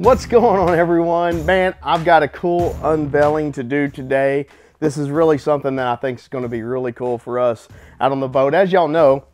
What's going on everyone? Man, I've got a cool unveiling to do today. This is really something that I think is gonna be really cool for us out on the boat. As y'all know,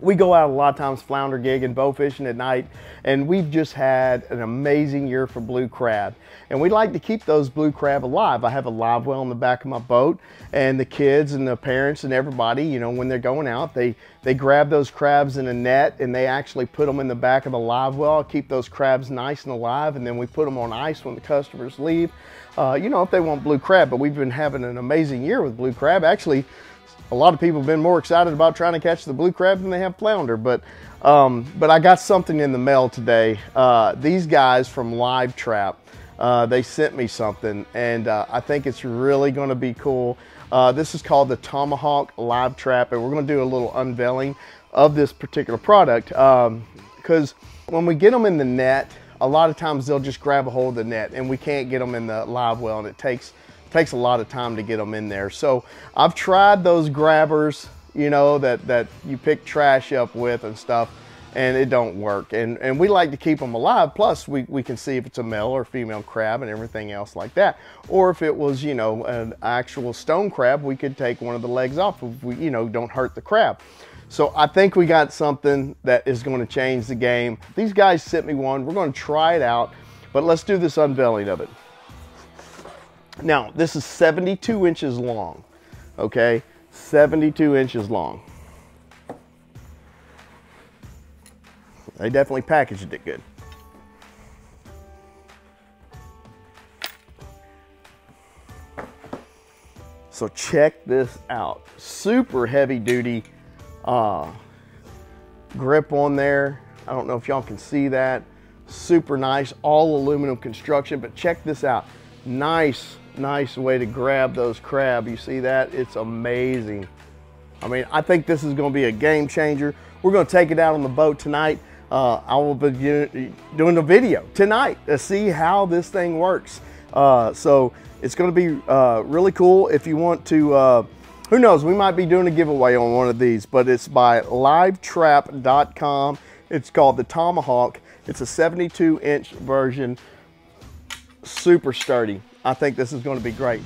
we go out a lot of times flounder gigging, bow fishing at night, and we've just had an amazing year for blue crab. And we like to keep those blue crab alive. I have a live well in the back of my boat, and the kids and the parents and everybody, you know, when they're going out, they, they grab those crabs in a net and they actually put them in the back of the live well, keep those crabs nice and alive, and then we put them on ice when the customers leave. Uh, you know, if they want blue crab, but we've been having an amazing year with blue crab. Actually, a lot of people have been more excited about trying to catch the blue crab than they have flounder, but um, but I got something in the mail today. Uh, these guys from Live Trap, uh, they sent me something, and uh, I think it's really going to be cool. Uh, this is called the Tomahawk Live Trap, and we're going to do a little unveiling of this particular product because um, when we get them in the net, a lot of times they'll just grab a hold of the net, and we can't get them in the live well, and it takes takes a lot of time to get them in there. So I've tried those grabbers, you know, that, that you pick trash up with and stuff, and it don't work. And, and we like to keep them alive. Plus, we, we can see if it's a male or female crab and everything else like that. Or if it was, you know, an actual stone crab, we could take one of the legs off if we, you know, don't hurt the crab. So I think we got something that is going to change the game. These guys sent me one. We're going to try it out, but let's do this unveiling of it. Now, this is 72 inches long, okay? 72 inches long. They definitely packaged it good. So check this out. Super heavy duty uh, grip on there. I don't know if y'all can see that. Super nice, all aluminum construction, but check this out. Nice nice way to grab those crab. You see that? It's amazing. I mean, I think this is gonna be a game changer. We're gonna take it out on the boat tonight. Uh, I will be doing a video tonight to see how this thing works. Uh, so it's gonna be uh, really cool. If you want to, uh, who knows, we might be doing a giveaway on one of these, but it's by livetrap.com. It's called the Tomahawk. It's a 72 inch version, super sturdy. I think this is going to be great.